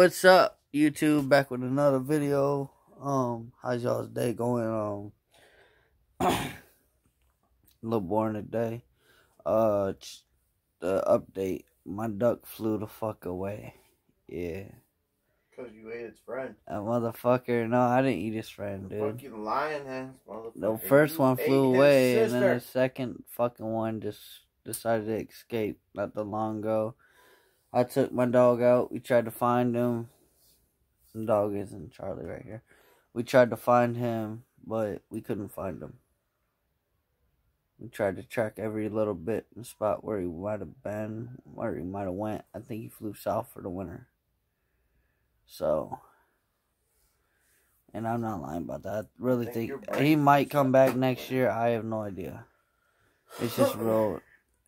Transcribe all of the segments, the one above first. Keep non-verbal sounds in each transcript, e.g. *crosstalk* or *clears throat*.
What's up, YouTube? Back with another video. Um, how's y'all's day going? Um, *clears throat* a little boring today. Uh, the update. My duck flew the fuck away. Yeah. Cause you ate its friend. A motherfucker. No, I didn't eat his friend, The dude. fucking lion hands, motherfucker. The first You one flew away, and then the second fucking one just decided to escape not that long ago. I took my dog out. We tried to find him. The dog isn't Charlie right here. We tried to find him, but we couldn't find him. We tried to track every little bit and spot where he might have been, where he might have went. I think he flew south for the winter. So, and I'm not lying about that. I really Think think he might come back next year. I have no idea. It's just real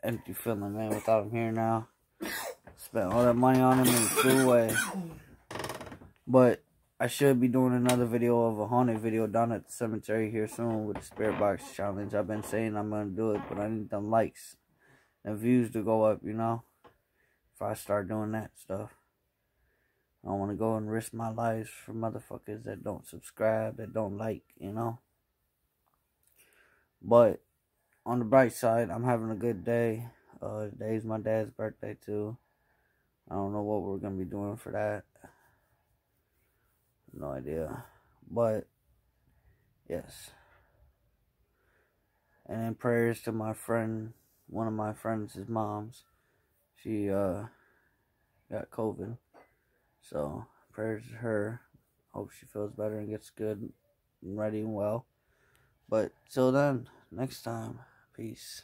empty feeling, man, without him here now. Spent all that money on him and flew away. But I should be doing another video of a haunted video down at the cemetery here soon with the spirit box challenge. I've been saying I'm gonna do it, but I need them likes and views to go up, you know. If I start doing that stuff. I don't want to go and risk my life for motherfuckers that don't subscribe, that don't like, you know. But on the bright side, I'm having a good day. Uh, today's my dad's birthday too. I don't know what we're gonna be doing for that. No idea, but yes. And then prayers to my friend, one of my friends' his moms. She uh got COVID, so prayers to her. Hope she feels better and gets good and ready and well. But till then, next time, peace.